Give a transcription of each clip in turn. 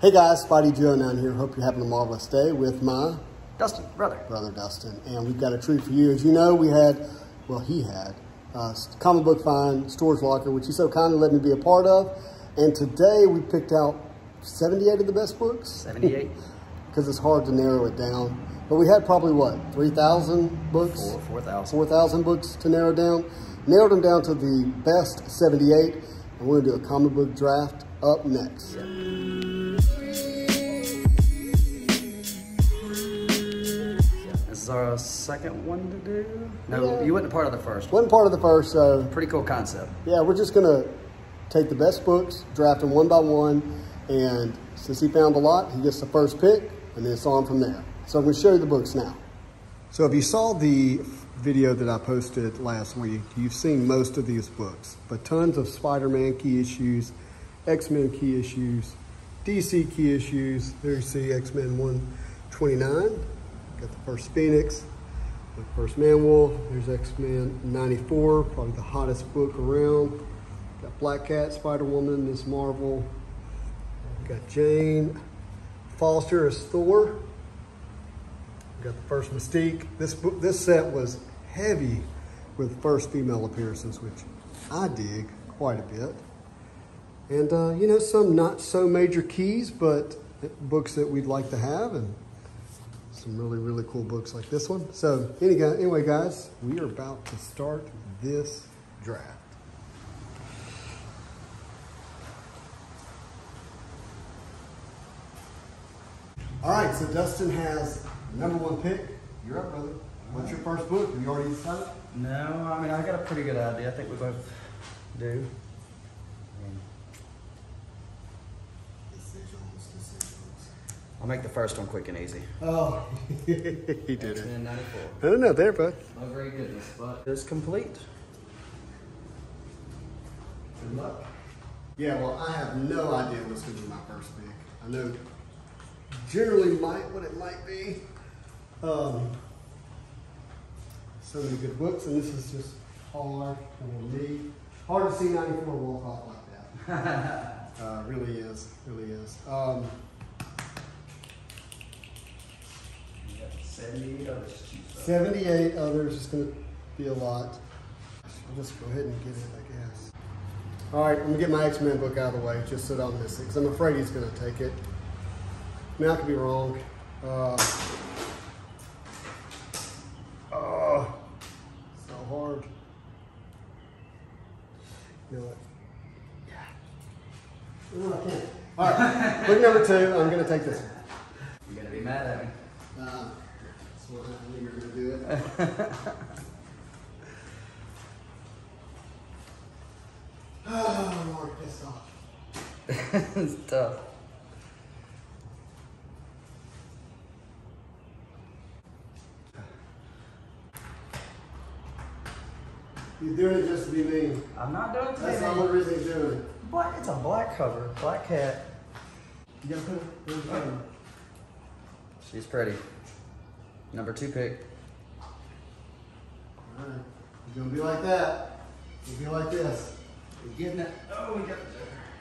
Hey guys, Spotty Joe down here. Hope you're having a marvelous day with my Dustin, brother. brother Dustin. And we've got a treat for you. As you know, we had, well, he had, uh, Comic Book Find Storage Locker, which he so kindly let me be a part of. And today we picked out 78 of the best books. 78. Because it's hard to narrow it down. But we had probably, what, 3,000 books? Four, 4,000. 4,000 books to narrow down. Narrowed them down to the best 78. And we're going to do a comic book draft up next. This our second one to do. No, Yeah. you weren't part of the first one. Wasn't part of the first, so Pretty cool concept. yeah, we're just gonna take the best books, draft them one by one, and since he found a lot, he gets the first pick, and then it's on from there. So I'm gonna show you the books now. So if you saw the video that I posted last week, you've seen most of these books, but tons of Spider-Man key issues, X-Men key issues, DC key issues. There you see X-Men 129, got the first Phoenix, the first Man-Wolf. There's X-Men 94, probably the hottest book around. Got Black Cat, Spider-Woman, Miss Marvel. Got Jane Foster as Thor. Got the first Mystique. This book, this set was heavy with first female appearances, which I dig quite a bit. And uh, you know, some not so major keys, but books that we'd like to have, and some really really cool books like this one. So anyway, anyway, guys, we are about to start this draft. All right, so Dustin has number one pick. You're up, brother. What's your first book? Have you already decided? No, I mean, I got a pretty good idea. I think we both do. I'll make the first one quick and easy. Oh, he did it. X-Men 94. I don't know there, bud. No very goodness, but it's complete. Good luck. Yeah, well, I have no idea what's going to be my first pick. I know generally might what it might be. Um, so many good books, and this is just hard for me. Hard to see 94 walk off like that. uh, really is, really is. Um, 78 others 78 others is going to be a lot. I'll just go ahead and get it, I guess. All right, I'm going to get my X-Men book out of the way just so that I don't miss it because I'm afraid he's going to take it. I mean, I could be wrong. Uh, oh, so hard. You know what? Yeah. No, I can't. All right, book number two, I'm going to take this one. You're gonna be mad at me. Uh, that's what you were going to do it. Oh, I'm pissed off. it's tough. He's doing it just to be mean. I'm not doing it That's the today. only reason he's doing it. Black, it's a black cover. Black cat. You gotta put it it's going. She's pretty. Number two pick. Alright. It's gonna be like that. It's gonna be like this. We're getting it. Oh, we got it.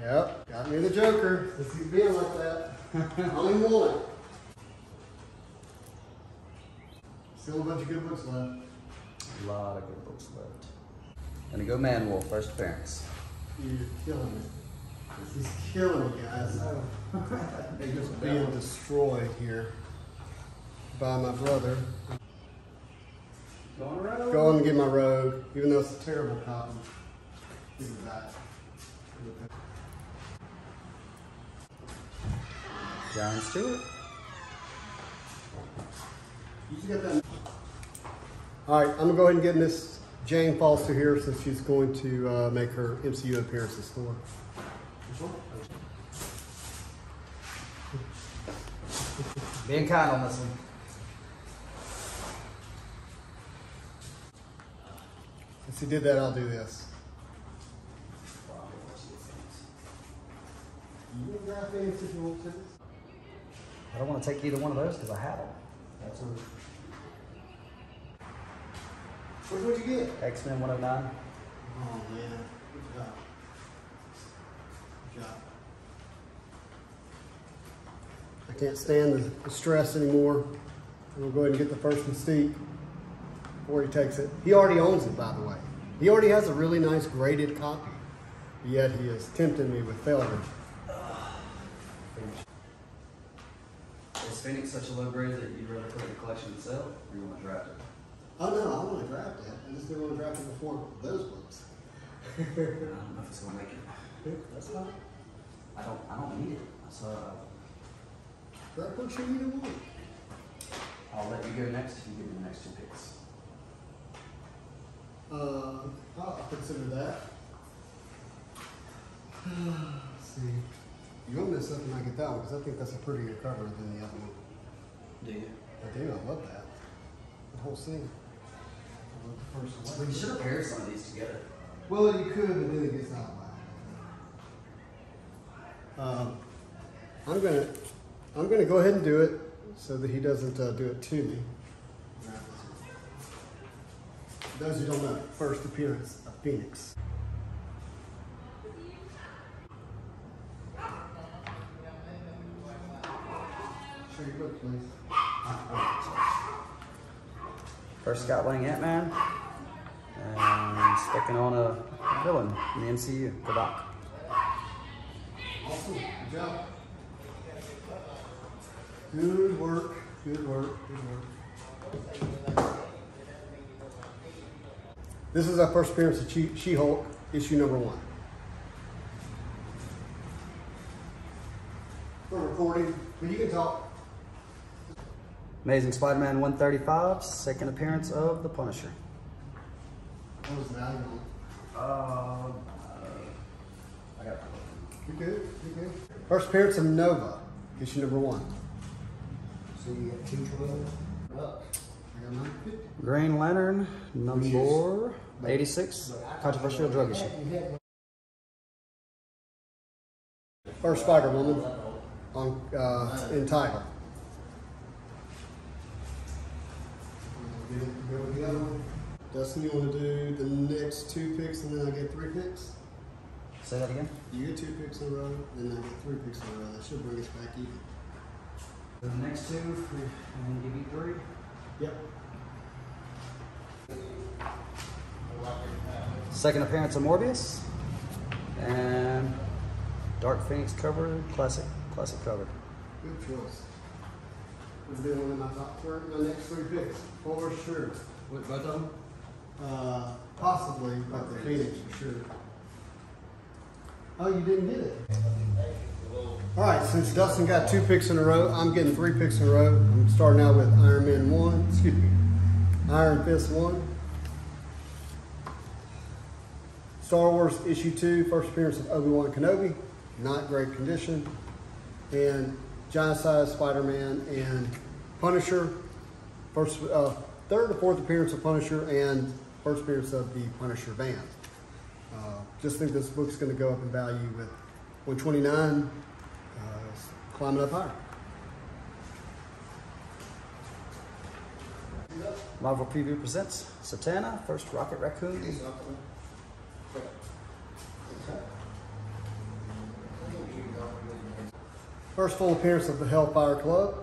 Yep. Got me the Joker. Since he's being like that. Only one. Still a bunch of good books left. A lot of good books left. Gonna go Man Wolf, first appearance. You're killing me. This is killing me, guys. They're just being destroyed here by my brother. Go on and get my rogue, even though it's a terrible copy. John Stewart. You just got that. All right, I'm gonna go ahead and get Miss Jane Foster here since she's going to uh, make her MCU appearances for. Being kind on this one. Since he did that, I'll do this. You can grab things if you want to. I don't want to take either one of those because I have them. That's all. Which one you get? X Men 109. Oh man, good job. Good job. I can't stand the, the stress anymore. We'll go ahead and get the first Mystique before he takes it. He already owns it, by the way. He already has a really nice graded copy. Yet he is tempting me with failure. Is Phoenix such a low grade that you'd rather put it in the collection and sell, or you want to draft it? Oh no, I want to draft it. I just didn't want to draft it before those books. I don't know if it's gonna make it. That's fine. I don't. I don't need it. So uh, Draft books you need to want. I'll let you go next. If you give me the next two picks. Uh, I'll consider that. Let's see. You won't miss something I get that one because I think that's a prettier cover than the other one. Do you? I do. I love that. The whole scene. I love the first one. We should have paired some of these together. Well, you could, but then it gets out loud. Um, I'm gonna, I'm gonna go ahead and do it so that he doesn't uh, do it to me. Those who don't know, first appearance of Phoenix. Show your book, please. First Scott Lang Ant Man. And sticking on a villain in the MCU, the Doc. Awesome, good job. Good work, good work, good work. This is our first appearance of She- She-Hulk, issue number one. We're recording, but you can talk. Amazing Spider-Man 135, second appearance of the Punisher. What was that? Uh, I got You good, you good. First appearance of Nova, issue number one. So you got two twelve? Up. I got number fifty. Green Lantern, number 86, controversial drug issue. First Spider-Woman on, uh, in title. Go with the other one. Dustin, you wanna do the next two picks and then I get three picks? Say that again? You get two picks in a row, and then I get three picks in a row. That should bring us back even. The next two, and then give you three. Yep. Second appearance of Morbius. And Dark Phoenix cover, classic, classic cover. Good choice. We're doing in my top three, my next three picks, for sure. With both of them? Uh, possibly, but the Phoenix for sure. Oh, you didn't get it? All right, since Dustin got two picks in a row, I'm getting three picks in a row. I'm starting out with Iron Man 1, excuse me, Iron Fist 1. Star Wars Issue 2, first appearance of Obi-Wan Kenobi, not great condition. And Giant Size Spider-Man and Punisher, first, uh, third or fourth appearance of Punisher and first appearance of the Punisher band. Uh, just think this book's going to go up in value with 129 uh, climbing up higher. Marvel Preview presents Satana, first Rocket Raccoon. First full appearance of the Hellfire Club.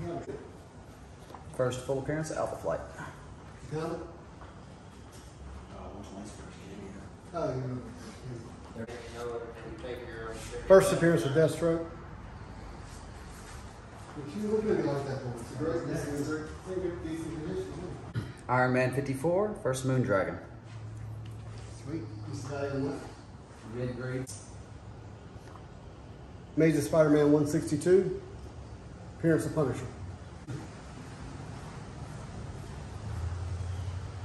You got it. First full appearance of Alpha Flight. You got it? Oh, you First appearance of Deathstroke. You look at it like that, it's a great, it's a great, decent condition. Iron Man 54, first Moon Dragon. Sweet, this guy in what? Red grade. Amazing Spider-Man 162, appearance of Punisher.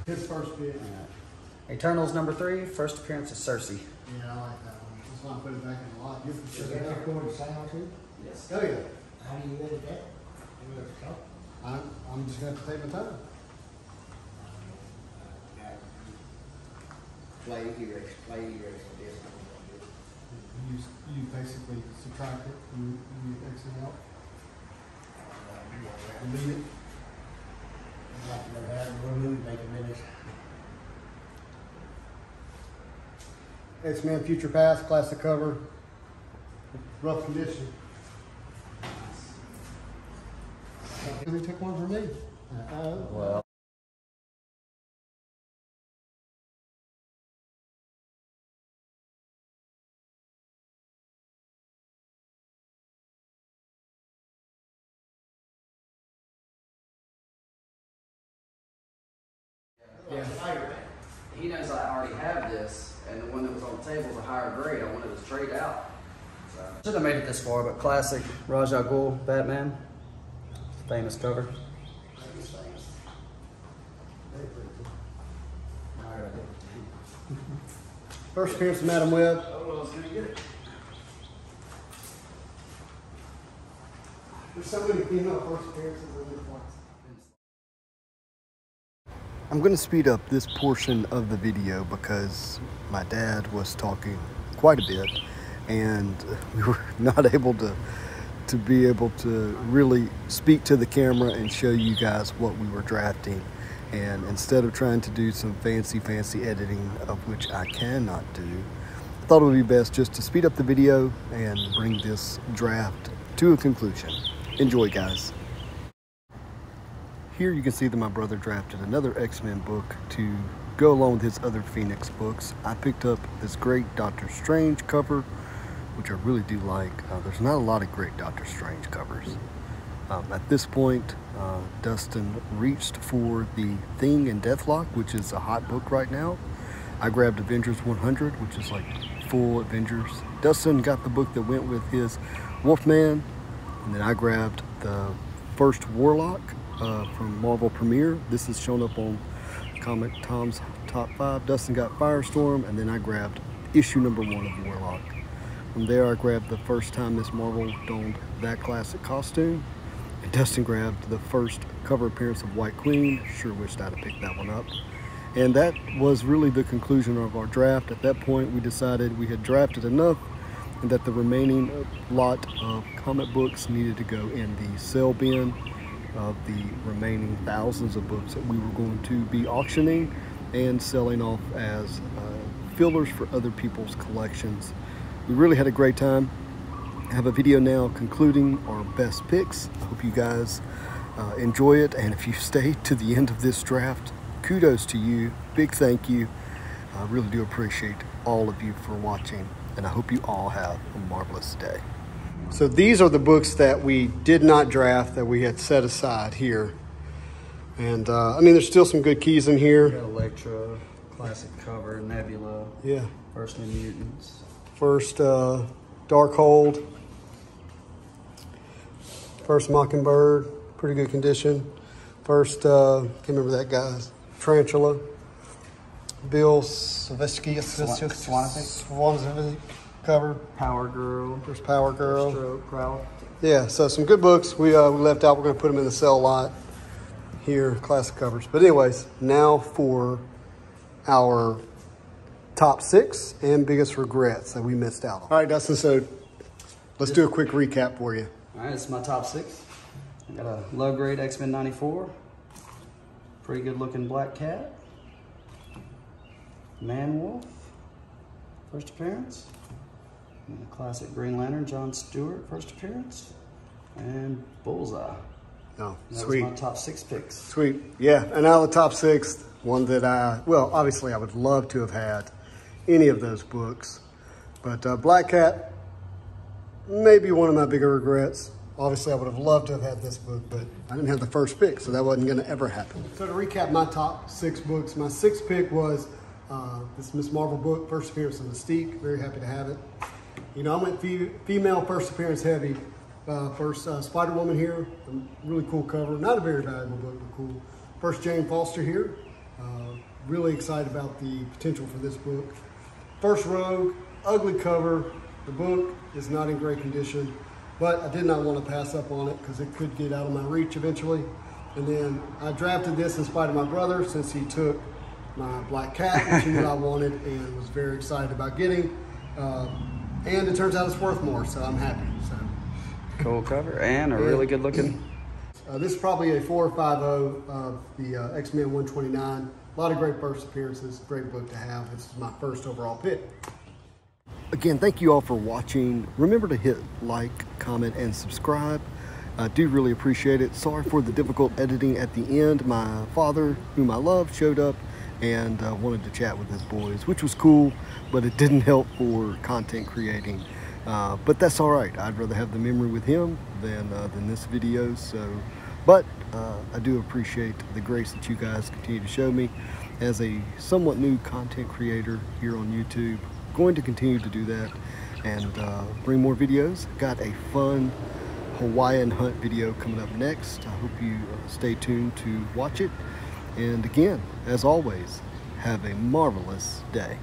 His first pick. Eternals number three, first appearance of Sersi. Yeah, I like that one. That's why I put it back in the lot. You So can you got your cord sound too? Yes. Oh, yeah. How do you edit that? You let it? I'm, I'm just gonna have to take my time. Play erase, play erase on this. You, you basically subtract it, you, you X it out, uh, delete it. I'd like to know to remove, make a minute. X-Men Future Past, classic cover. Rough condition. He took one from me. Uh, Well. Already have this, and the one that was on the table is a higher grade. I wanted to trade out. So. Should have made it this far, but classic Ra's al Ghul Batman. Famous cover. First appearance of Madame Web. There's so many female first appearances in this one. I'm going to speed up this portion of the video because my dad was talking quite a bit and we were not able to to be able to really speak to the camera and show you guys what we were drafting. And instead of trying to do some fancy fancy editing of which I cannot do I thought it would be best just to speed up the video and bring this draft to a conclusion. Enjoy guys here you can see that my brother drafted another X-Men book to go along with his other Phoenix books. I picked up this great Doctor Strange cover, which I really do like. Uh, there's not a lot of great Doctor Strange covers. Um, at this point, uh, Dustin reached for the Thing and Deathlok, which is a hot book right now. I grabbed Avengers 100, which is like full Avengers. Dustin got the book that went with his Wolfman, and then I grabbed the first Warlock uh, from Marvel Premiere. This is shown up on Comic Tom's Top 5. Dustin got Firestorm, and then I grabbed issue number one of Warlock. From there, I grabbed the first time Miss Marvel donned that classic costume. And Dustin grabbed the first cover appearance of White Queen. Sure wished I'd have picked that one up. And that was really the conclusion of our draft. At that point, we decided we had drafted enough and that the remaining lot of comic books needed to go in the sale bin of the remaining thousands of books that we were going to be auctioning and selling off as uh, fillers for other people's collections. We really had a great time. I have a video now concluding our best picks. I hope you guys uh, enjoy it. And if you stayed to the end of this draft, kudos to you. Big thank you. I really do appreciate all of you for watching. And I hope you all have a marvelous day. So these are the books that we did not draft that we had set aside here. And uh, I mean, there's still some good keys in We here. got Elektra, classic cover, Nebula, Yeah. First New Mutants. First uh, Darkhold. First Mockingbird, pretty good condition. First, uh, can't remember that guy's Tarantula. Bill Savitsky, Swan- Swanovich? Swanovich cover. Power Girl, First Power Girl. Stroke, Prowl. Yeah, so some good books we, uh, we left out. We're going to put them in the sell lot here, classic covers. But, anyways, now for our top six and biggest regrets that we missed out on. All right, Dustin, so let's do a quick recap for you. All right, it's my top six. I got a low grade X Men 94, pretty good looking Black Cat, Man Wolf, first appearance, and a classic Green Lantern, John Stewart, first appearance, and Bullseye. Oh, That sweet. was my top six picks. Sweet. Yeah, and now the top six, one that I, well, obviously I would love to have had any of those books. But uh, Black Cat, maybe one of my bigger regrets. Obviously, I would have loved to have had this book, but I didn't have the first pick, so that wasn't going to ever happen. So to recap my top six books, my sixth pick was uh, this Miss Marvel book, First Appearance of Mystique. Very happy to have it. You know, I went fe- female first appearance heavy. Uh, first uh, Spider Woman here, really cool cover. Not a very valuable book, but cool. First Jane Foster here. Uh, really excited about the potential for this book. First Rogue, ugly cover. The book is not in great condition, but I did not want to pass up on it because it could get out of my reach eventually. And then I drafted this in spite of my brother since he took my black cat, which he knew I wanted and was very excited about getting. Uh, and it turns out it's worth more, so I'm happy. So Cool cover and a really good looking. uh, this is probably a 4 or 5 of the uh, X Men 129. A lot of great first appearances, great book to have. This is my first overall pick. again, thank you all for watching. Remember to hit like, comment, and subscribe. I do really appreciate it. Sorry for the difficult editing at the end. My father, whom I love, showed up and uh, wanted to chat with his boys, which was cool, but it didn't help for content creating. Uh, but that's all right. I'd rather have the memory with him than uh, than this video. So, but uh, I do appreciate the grace that you guys continue to show me as a somewhat new content creator here on YouTube. Going to continue to do that and uh, bring more videos. Got a fun Hawaiian hunt video coming up next. I hope you uh, stay tuned to watch it. And again, as always, have a marvelous day.